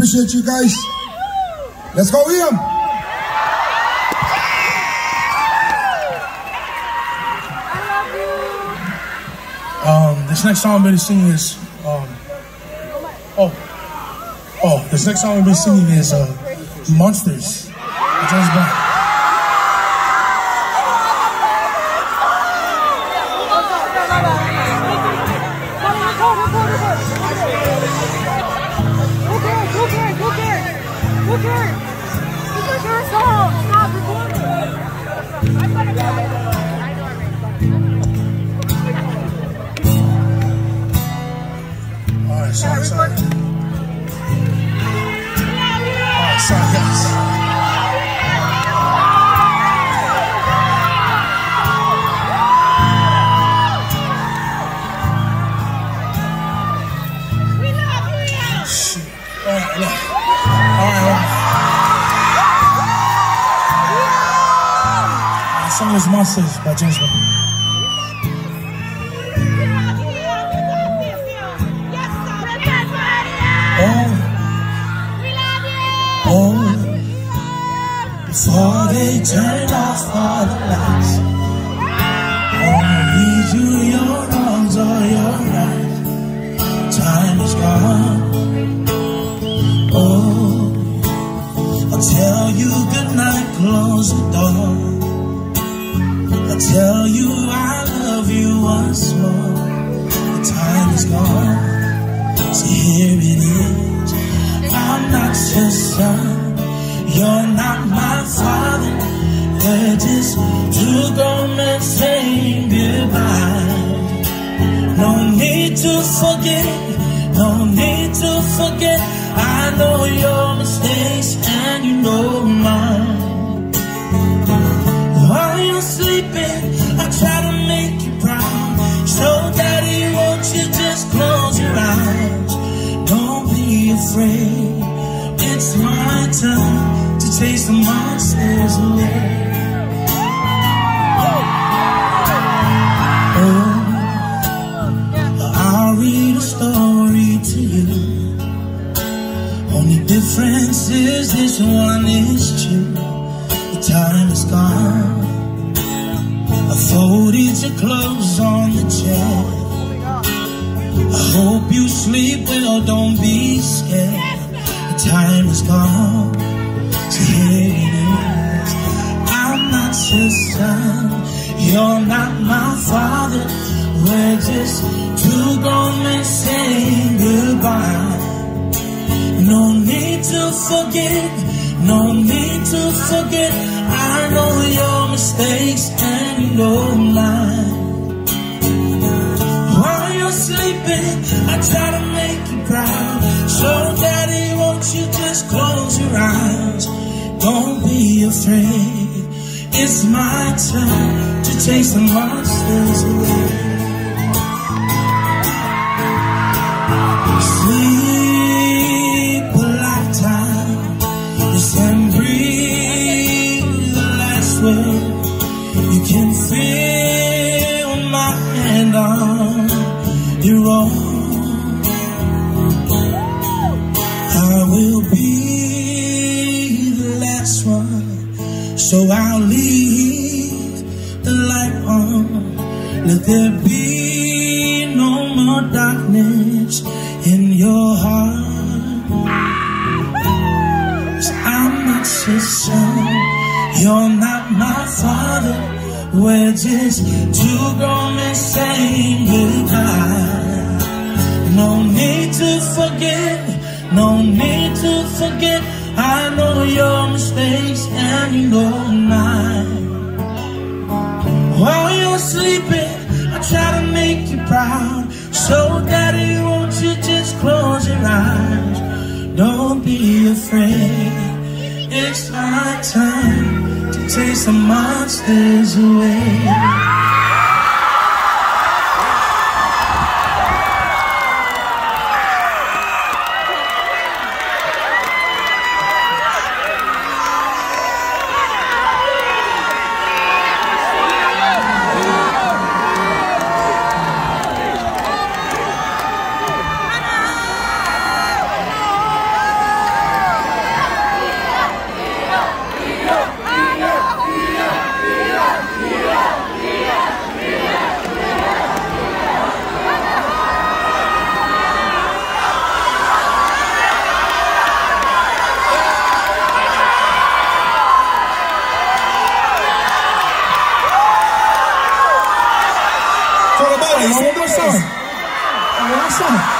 appreciate you guys. Let's go, Ian. Um, this next song I'm going to sing is, um, oh, oh, this next song I'm going to be singing is uh, Monsters. James song is Monsters by James Blunt. Oh. Oh. before they turn off all the lights. Only do your wrongs or your right. Time is gone. Oh, I'll tell you goodnight, close the door. Tell you I love you once more. The time is gone. So here it is. I'm not your son. You're not my father. We're just two grown men saying goodbye. No need to forget. No need to forget. I know your mistakes and you know time to chase the monsters away. Oh, I'll read a story to you. Only difference is this one is true. The time is gone. I folded your clothes on the chair. I hope you sleep well, don't be scared. Time is gone. I'm not your son, you're not my father. We're just two grown men saying goodbye. No need to forget, no need to forget. I know your mistakes and you know. Afraid. It's my turn to chase the monsters away. Sleep a lifetime. Yes, and breathe the last word. You can feel my hand on your own. Let there be no more darkness in your heart. I'm not your son. You're not my father. We're just two grown men saying goodbye. No need to forget. No need to forget. I know your mistakes and you know mine. Sleeping, I try to make you proud. So, Daddy, won't you just close your eyes? Don't be afraid. It's my time to chase the monsters away. uma emoção. É uma emoção.